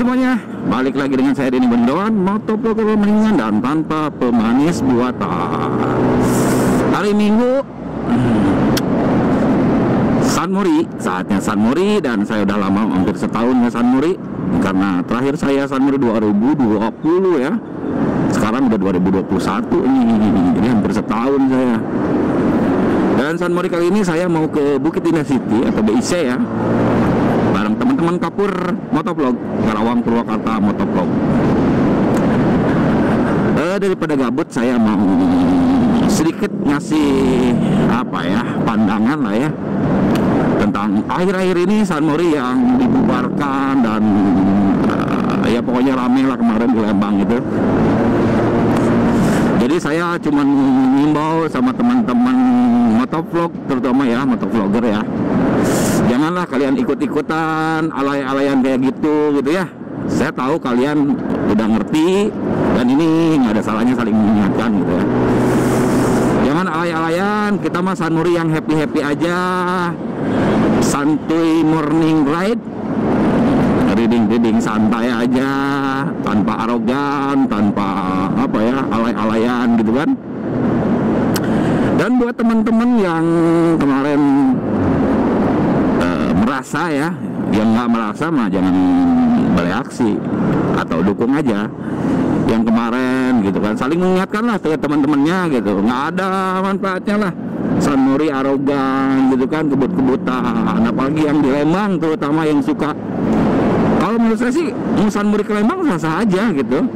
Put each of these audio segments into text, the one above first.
semuanya, balik lagi dengan saya Denny Bendoan Motovlogger mendingan dan tanpa pemanis buatan. Hari Minggu hmm, San Mori, saatnya San Mori Dan saya udah lama, hampir setahun ya San Mori Karena terakhir saya San Mori 2020 ya. Sekarang udah 2021 nih. Jadi hampir setahun saya. Dan San Mori kali ini saya mau ke Bukit Indah City atau BIC ya bareng teman-teman Kapur Motovlog Karawang Purwakarta Motovlog. Eh, daripada gabut saya mau sedikit ngasih apa ya pandangan lah ya tentang akhir-akhir ini San Mori yang dibubarkan dan uh, ya pokoknya rame lah kemarin di Lembang itu. Jadi saya cuma mengimbau sama teman-teman motovlog terutama ya motovlogger ya janganlah kalian ikut-ikutan alay-alayan kayak gitu gitu ya. Saya tahu kalian udah ngerti dan ini nggak ada salahnya saling mengingatkan gitu ya. Jangan alay-alayan kita mah sanuri yang happy-happy aja. Santuy morning ride reading-reading santai aja tanpa arogan tanpa apa ya alay-alayan gitu kan. Dan buat teman-teman yang kemarin merasa ya. Yang nggak merasa mah jangan bereaksi atau dukung aja. Yang kemarin gitu kan saling mengingatkan lah teman-temannya gitu. Nggak ada manfaatnya lah. San Mori arogan gitu kan kebut-kebutan. Apalagi yang di Lembang terutama yang suka. Kalau menurut saya sih San Mori ke Lembang sah aja gitu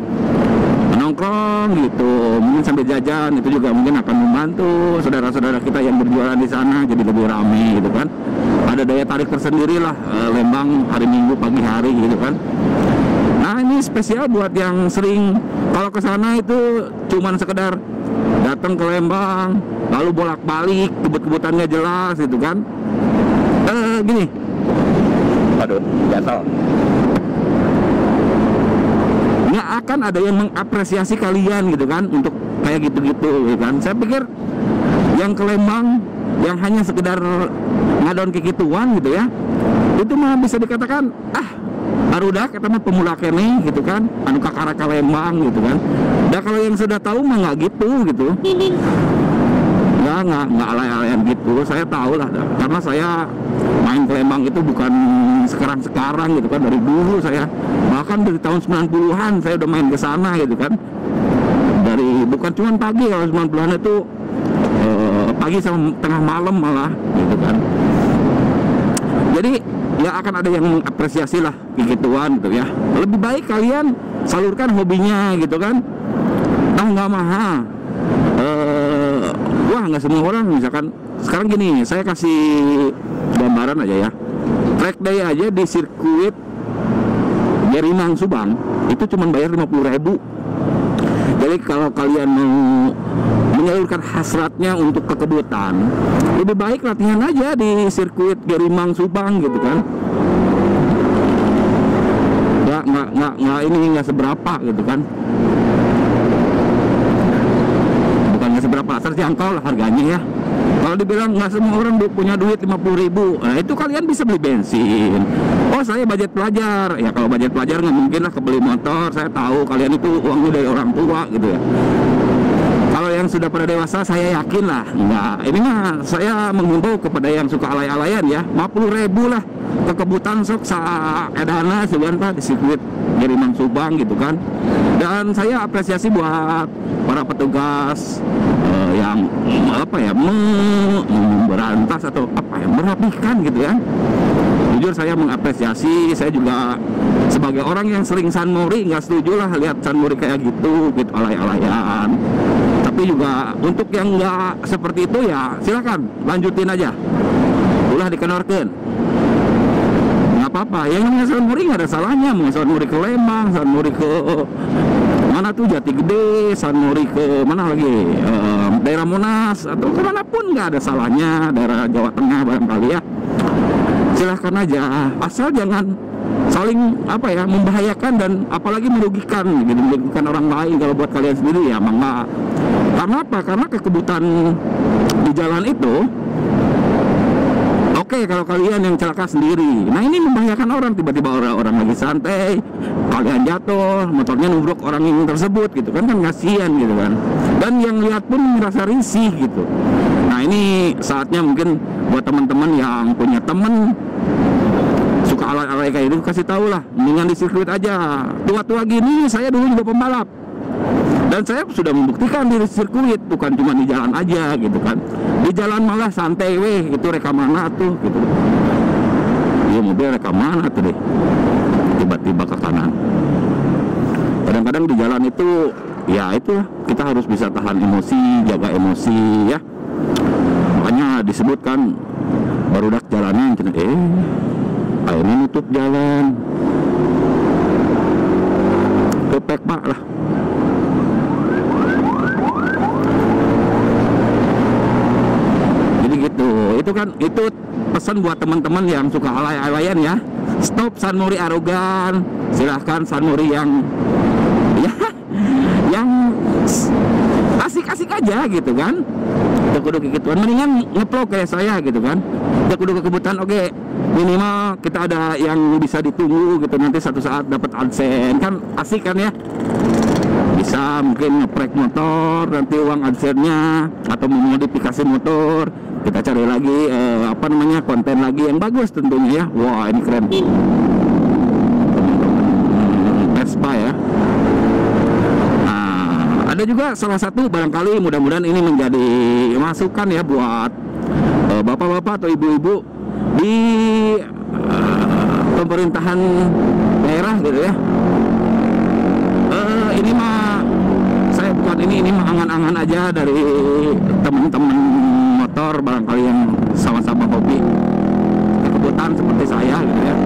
nongkrong gitu. Mungkin sambil jajan itu juga mungkin akan membantu saudara-saudara kita yang berjualan di sana jadi lebih ramai gitu kan. Ada daya tarik tersendiri lah eh, Lembang hari Minggu pagi hari gitu kan. Nah ini spesial buat yang sering kalau ke sana itu cuman sekedar datang ke Lembang lalu bolak-balik kebut-kebutannya jelas gitu kan. Eh gini. Aduh gatal nggak akan ada yang mengapresiasi kalian gitu kan untuk kayak gitu-gitu gitu kan? Saya pikir yang ke Lembang yang hanya sekedar ngadon kekituan gitu ya itu mah bisa dikatakan ah baru dah kata pemula kene gitu kan? Anu kakara ke Lembang gitu kan? Dah kalau yang sudah tahu mah nggak gitu gitu nggak nggak nggak alay-alayan gitu. Saya tahu lah karena saya main ke Lembang itu bukan sekarang-sekarang gitu kan dari dulu saya. Bahkan dari tahun 90-an saya udah main ke sana gitu kan. Dari bukan cuma pagi kalau 90-an itu eh, pagi sama tengah malam malah gitu kan. Jadi ya akan ada yang mengapresiasi lah gituan gitu ya. Lebih baik kalian salurkan hobinya gitu kan. Ah nggak mahal wah nggak semua orang misalkan. Sekarang gini saya kasih gambaran aja ya. Track day aja di sirkuit Gerimang Subang itu cuma bayar 50 ribu. Jadi kalau kalian mau menyalurkan hasratnya untuk kekebutan lebih baik latihan aja di sirkuit Gerimang Subang gitu kan. Nggak nggak nggak ini nggak seberapa gitu kan seberapa terjangkau lah harganya ya. Kalau dibilang nggak semua orang punya duit 50 ribu nah itu kalian bisa beli bensin. Oh saya budget pelajar. Ya kalau budget pelajar nggak mungkin lah kebeli motor. Saya tahu kalian itu uangnya dari orang tua gitu ya. Kalau yang sudah pada dewasa saya yakin lah. Nggak ini mah saya menghimbau kepada yang suka alay-alayan ya. 50 ribu lah kekebutan sok sa edana sebulan pak di sirkuit Gerimang Subang gitu kan. Dan saya apresiasi buat para petugas yang apa ya memberantas atau apa ya merapikan gitu ya jujur saya mengapresiasi saya juga sebagai orang yang sering San Mori nggak setuju lah lihat San Mori kayak gitu gitu alay-alayan. Tapi juga untuk yang nggak seperti itu ya silakan lanjutin aja. Ulah dikenorkan nggak apa-apa yang namanya San Mori nggak ada salahnya mau San Mori ke Lembang San Mori ke mana tuh Jati Gede San Mori ke mana lagi? Ehm, daerah Monas atau ke mana pun nggak ada salahnya daerah Jawa Tengah barangkali ya. Silahkan aja asal jangan saling apa ya membahayakan dan apalagi merugikan gitu merugikan orang lain. Kalau buat kalian sendiri ya mangga. Karena apa? Karena kekebutan di jalan itu Oke, kalau kalian yang celaka sendiri, nah ini membahayakan orang. Tiba-tiba orang-orang lagi santai, kalian jatuh, motornya nubruk orang yang tersebut gitu kan kan kasihan gitu kan. Dan yang lihat pun merasa risih gitu. Nah ini saatnya mungkin buat teman-teman yang punya temen suka alay-alay kayak itu kasih tahu lah, mendingan di sirkuit aja. Tua-tua gini saya dulu juga pembalap dan saya sudah membuktikan di sirkuit bukan cuma di jalan aja gitu kan. Di jalan malah santai weh itu rekam mana tuh gitu. Iya mobil rekam mana tuh deh. Tiba-tiba ke kanan. Kadang-kadang di jalan itu ya itu kita harus bisa tahan emosi jaga emosi ya. Makanya disebutkan baru dak jalannya eh akhirnya nutup jalan. Kepek pak lah jadi gitu itu kan itu pesan buat teman-teman yang suka alay-alayan ya. Stop Sanmori arogan. Silahkan Sanmori yang ya yang asik-asik aja gitu kan. Udah kudu kekituan mendingan ngeplok kayak saya gitu kan. Udah kudu kekebutan oke minimal kita ada yang bisa ditunggu gitu. Nanti satu saat dapat adsense. Kan asik kan ya. Bisa mungkin ngeprek motor nanti uang adsense-nya atau memodifikasi motor kita cari lagi eh, apa namanya konten lagi yang bagus tentunya ya. Wah ini keren. Hmm, Vespa ya. Nah, ada juga salah satu barangkali mudah-mudahan ini menjadi masukan ya buat eh, bapak-bapak atau ibu-ibu di eh, pemerintahan daerah gitu ya. Ini mah saya bukan ini ini mah angan-angan aja dari barangkali yang sama-sama hobi kebutuhan seperti saya gitu ya.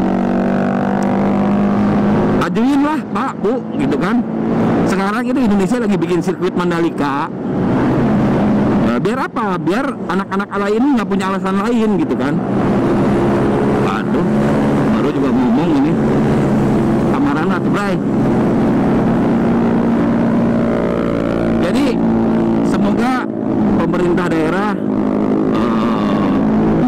Ajuin lah pak bu gitu kan. Sekarang itu Indonesia lagi bikin sirkuit Mandalika. Eh, biar apa? Biar anak-anak alay ini nggak punya alasan lain gitu kan. Aduh baru juga ngomong ini. Kamaran bray jadi semoga pemerintah daerah eh,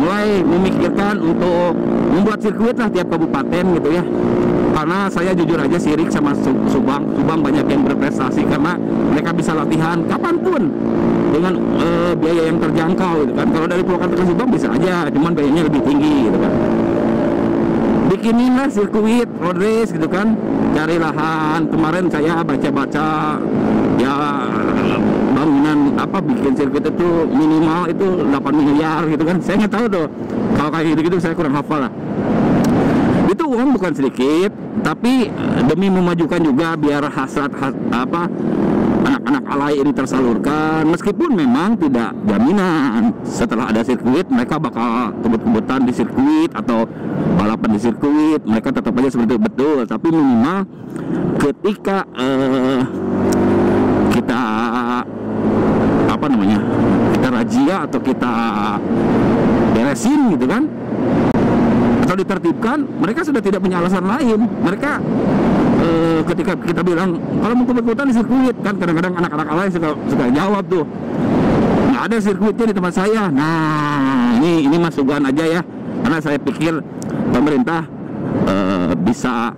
mulai memikirkan untuk membuat sirkuit lah tiap kabupaten gitu ya. Karena saya jujur aja sirik sama Su- Subang Subang banyak yang berprestasi karena mereka bisa latihan kapan pun dengan eh, biaya yang terjangkau gitu kan. Kalau dari Purwakarta ke Subang bisa aja cuman biayanya lebih tinggi gitu kan. Bikinin lah sirkuit road race gitu kan. Cari lahan. Kemarin saya baca-baca ya bangunan apa bikin sirkuit itu minimal itu 8 miliar gitu kan. Saya nggak tahu tuh kayak gitu gitu saya kurang hafal lah. Itu uang bukan sedikit tapi eh, demi memajukan juga biar hasrat has- apa anak-anak alay ini tersalurkan. Meskipun memang tidak jaminan setelah ada sirkuit mereka bakal kebut-kebutan di sirkuit atau balapan di sirkuit. Mereka tetap aja seperti betul. Tapi minimal ketika eh, kita apa namanya kita razia atau kita beresin gitu kan? Atau ditertibkan mereka sudah tidak punya alasan lain. Mereka eh, ketika kita bilang kalau mau kebut-kebutan di sirkuit kan kadang-kadang anak-anak alay suka suka jawab tuh nggak ada sirkuitnya di tempat saya. Nah ini ini masukan aja ya. Karena saya pikir pemerintah eh, bisa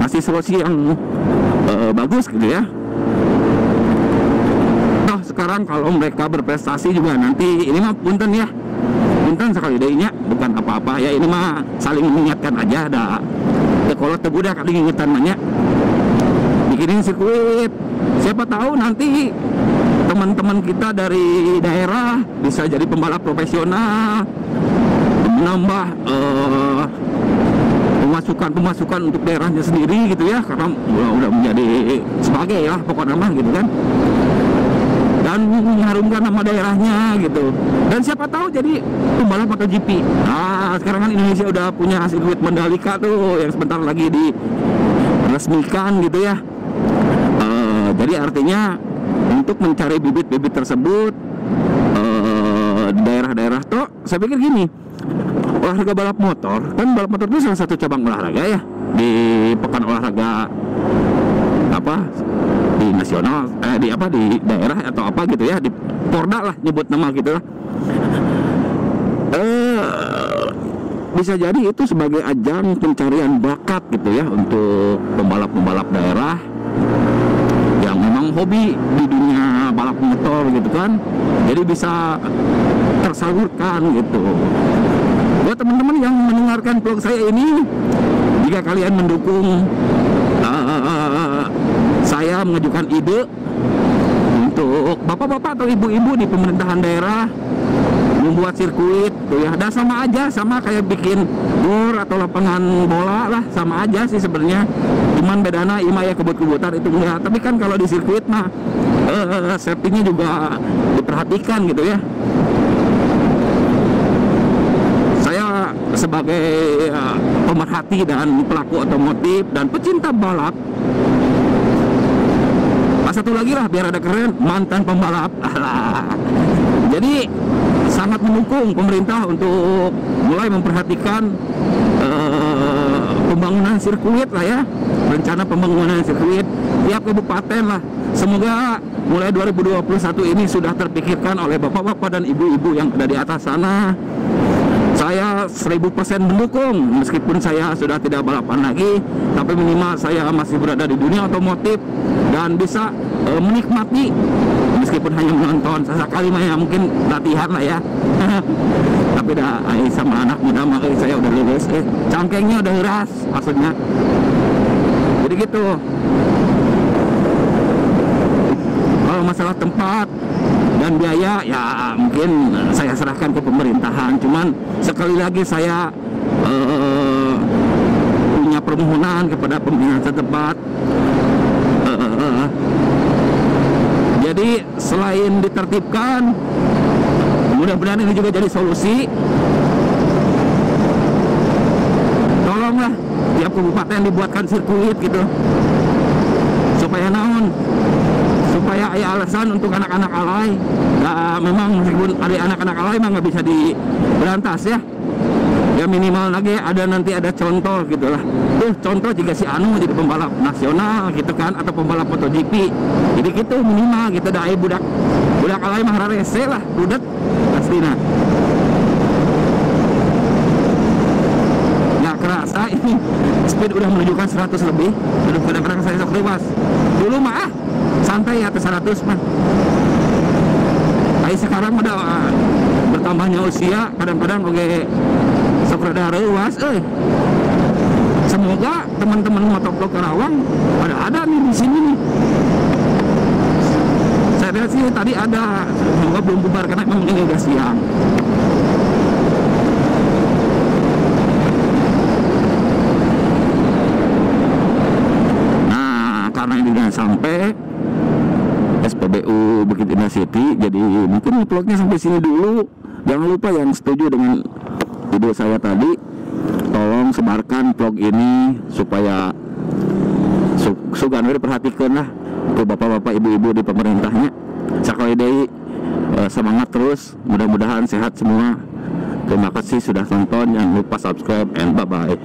kasih solusi yang eh, bagus gitu ya. Sekarang kalau mereka berprestasi juga nanti ini mah punten ya punten sekali dehnya bukan apa-apa ya. Ini mah saling mengingatkan aja ada ya kalau tebudak kali ingetan nanya bikinin sirkuit. Siapa tahu nanti teman-teman kita dari daerah bisa jadi pembalap profesional. Menambah eh, pemasukan pemasukan untuk daerahnya sendiri gitu ya karena udah, udah menjadi sebagai lah pokoknya mah gitu kan dan mengharumkan nama daerahnya gitu. Dan siapa tahu jadi pembalap MotoGP nah sekarang kan Indonesia udah punya sirkuit Mandalika tuh yang sebentar lagi diresmikan gitu ya. Eh, jadi artinya untuk mencari bibit-bibit tersebut di daerah-daerah toh saya pikir gini olahraga balap motor kan balap motor itu salah satu cabang olahraga ya di pekan olahraga nasional eh di apa di daerah atau apa gitu ya di Porda lah nyebut nama gitu lah. Eh bisa jadi itu sebagai ajang pencarian bakat gitu ya untuk pembalap-pembalap daerah yang memang hobi di dunia balap motor gitu kan jadi bisa tersalurkan gitu. Buat teman-teman yang mendengarkan vlog saya ini jika kalian mendukung uh, saya mengajukan ide untuk bapak-bapak atau ibu-ibu di pemerintahan daerah membuat sirkuit tuh ya. Dan sama aja sama kayak bikin gor atau lapangan bola lah sama aja sih sebenarnya. Cuman bedana ima ya kebut-kebutan itu enggak. Tapi kan kalau di sirkuit mah uh, safety-nya juga diperhatikan gitu ya. Saya sebagai uh, pemerhati dan pelaku otomotif dan pecinta balap satu lagi lah biar ada keren. Mantan pembalap. Jadi sangat mendukung pemerintah untuk mulai memperhatikan uh, pembangunan sirkuit lah ya. Rencana pembangunan sirkuit tiap kabupaten lah. Semoga mulai 2021 ini sudah terpikirkan oleh bapak-bapak dan ibu-ibu yang ada di atas sana saya 1000% mendukung meskipun saya sudah tidak balapan lagi tapi minimal saya masih berada di dunia otomotif dan bisa uh, menikmati. Meskipun hanya menonton sesekali mah ya mungkin latihan lah ya. Tapi dah sama anak muda mah eh, saya udah lulus eh. Cangkengnya udah keras maksudnya. Jadi gitu kalau masalah tempat dan biaya ya mungkin saya serahkan ke pemerintahan. Cuman sekali lagi saya uh, punya permohonan kepada pembinaan setempat. Uh, jadi selain ditertibkan mudah-mudahan ini juga jadi solusi. Tolonglah tiap kabupaten dibuatkan sirkuit gitu supaya naon supaya ada alasan untuk anak-anak alay. Nah, memang meskipun ada anak-anak alay mah nggak bisa diberantas ya. Ya minimal lagi ada nanti ada contoh gitu lah. Tuh contoh jika si Anu jadi pembalap nasional gitu kan atau pembalap MotoGP. Jadi gitu minimal gitu dah budak. Budak alay mah rarese lah budak pastinya. Nggak kerasa ini speed udah menunjukkan 100 lebih. Aduh kadang-kadang saya sok lewas dulu mah ah santai atas 100 mah Tapi sekarang udah uh, bertambahnya usia kadang-kadang oke okay, sok rada eh. Semoga teman-teman motovlog Karawang pada ada nih di sini nih. Saya lihat sih tadi ada semoga belum bubar karena memang ini udah siang nah karena ini udah sampai SPBU Bukit Indah City jadi mungkin vlognya sampai sini dulu. Jangan lupa yang setuju dengan video saya tadi tolong sebarkan vlog ini supaya su sugan perhatikan lah ke bapak-bapak ibu-ibu di pemerintahnya. Sekali deh semangat terus mudah-mudahan sehat semua. Terima kasih sudah nonton jangan lupa subscribe and bye bye